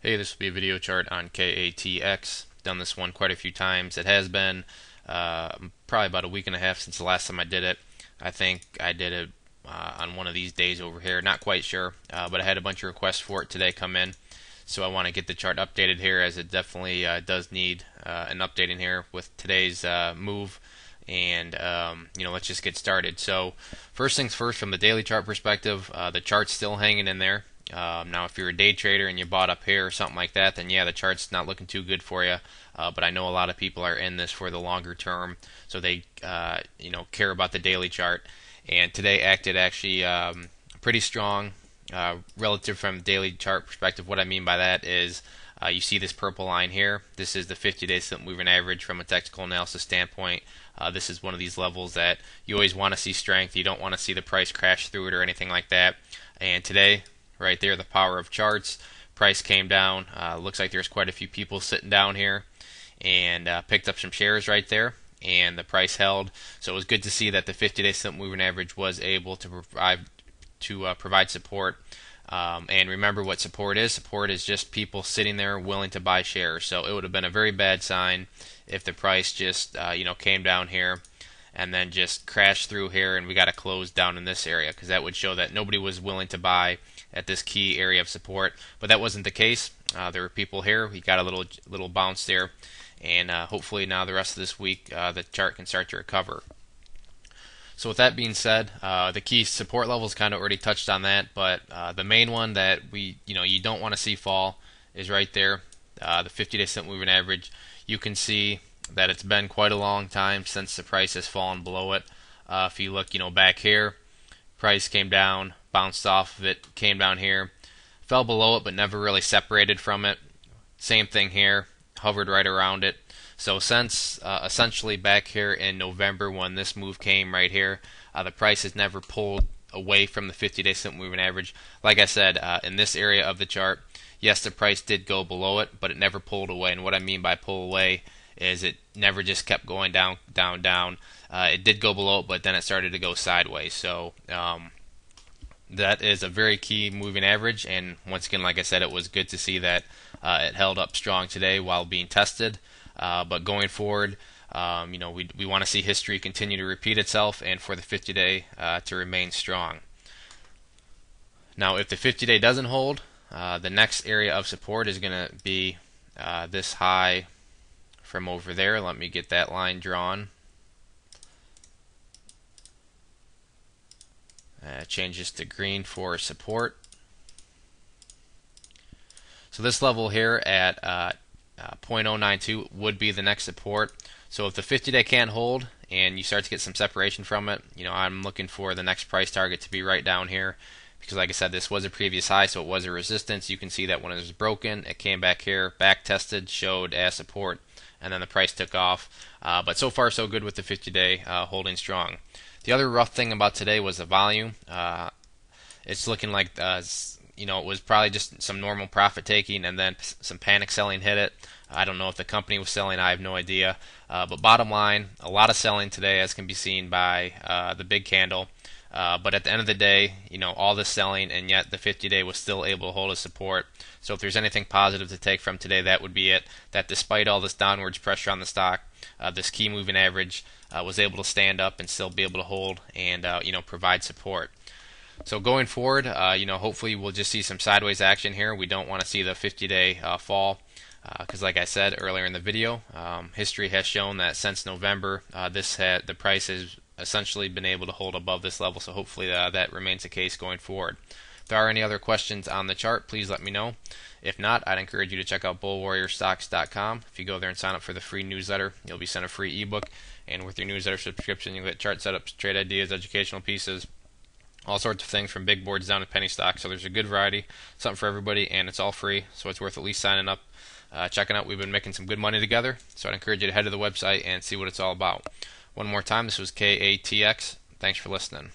Hey, this will be a video chart on KATX. Done this one quite a few times. It has been uh, probably about a week and a half since the last time I did it. I think I did it uh, on one of these days over here. Not quite sure, uh, but I had a bunch of requests for it today come in. So I want to get the chart updated here as it definitely uh, does need uh, an update in here with today's uh, move. And um, you know, let's just get started. So first things first, from the daily chart perspective, the chart's still hanging in there. Um, now, if you're a day trader and you bought up here or something like that, then yeah, the chart's not looking too good for you. Uh, but I know a lot of people are in this for the longer term, so they uh, you know care about the daily chart. And today acted actually um, pretty strong uh, relative from daily chart perspective. What I mean by that is uh, you see this purple line here. This is the 50-day simple moving average from a technical analysis standpoint. Uh, this is one of these levels that you always want to see strength. You don't want to see the price crash through it or anything like that. And today right there, the power of charts. Price came down. Uh, looks like there's quite a few people sitting down here and uh, picked up some shares right there. And the price held, so it was good to see that the 50-day simple moving average was able to provide to uh, provide support. Um, and remember what support is. Support is just people sitting there willing to buy shares. So it would have been a very bad sign if the price just uh, you know came down here and then just crash through here and we got to close down in this area because that would show that nobody was willing to buy at this key area of support. But that wasn't the case. Uh, there were people here. We got a little little bounce there, and uh, hopefully now the rest of this week uh, the chart can start to recover. So with that being said, uh, the key support levels kind of already touched on that, but uh, the main one that we you know you don't want to see fall is right there, uh, the 50-day simple moving average. You can see that it's been quite a long time since the price has fallen below it. if you look, you know, back here, price came down bounced off of it, came down here, fell below it, but never really separated from it. Same thing here, hovered right around it. So since uh, essentially back here in November when this move came right here, uh, the price has never pulled away from the 50-day simple moving average. Like I said, uh, in this area of the chart, yes, the price did go below it, but it never pulled away. And what I mean by pull away is it never just kept going down, down, down. Uh, it did go below it, but then it started to go sideways. So um, that is a very key moving average. And once again, like I said, it was good to see that uh, it held up strong today while being tested. Uh, but going forward, um, you know, we we want to see history continue to repeat itself, and for the 50-day uh, to remain strong. Now, if the 50-day doesn't hold, uh, the next area of support is going to be uh, this high from over there. Let me get that line drawn. Uh, changes to green for support. So this level here at uh, uh, 0.092 would be the next support. So if the 50 day can't hold and you start to get some separation from it, you know I'm looking for the next price target to be right down here because like I said this was a previous high so it was a resistance. You can see that when it was broken it came back here, back tested, showed as support and then the price took off. Uh, but so far so good with the 50 day uh, holding strong. The other rough thing about today was the volume. Uh, it's looking like uh, you know it was probably just some normal profit taking, and then some panic selling hit it. I don't know if the company was selling. I have no idea. Uh, but bottom line, a lot of selling today, as can be seen by uh, the big candle. Uh, but at the end of the day, you know, all this selling, and yet the 50-day was still able to hold a support. So if there's anything positive to take from today, that would be it. That despite all this downwards pressure on the stock, uh, this key moving average uh, was able to stand up and still be able to hold and uh, you know provide support. So going forward, uh, you know, hopefully we'll just see some sideways action here. We don't want to see the 50-day uh, fall because, like I said earlier in the video, um, history has shown that since November, this had, the price has essentially been able to hold above this level. So hopefully uh, that remains the case going forward. If there are any other questions on the chart, please let me know. If not, I'd encourage you to check out bullwarriorstocks.com. If you go there and sign up for the free newsletter, you'll be sent a free ebook. And with your newsletter subscription, you'll get chart setups, trade ideas, educational pieces, all sorts of things from big boards down to penny stocks. So there's a good variety, something for everybody, and it's all free. So it's worth at least signing up, uh, checking out. We've been making some good money together. So I'd encourage you to head to the website and see what it's all about. One more time, this was KATX. Thanks for listening.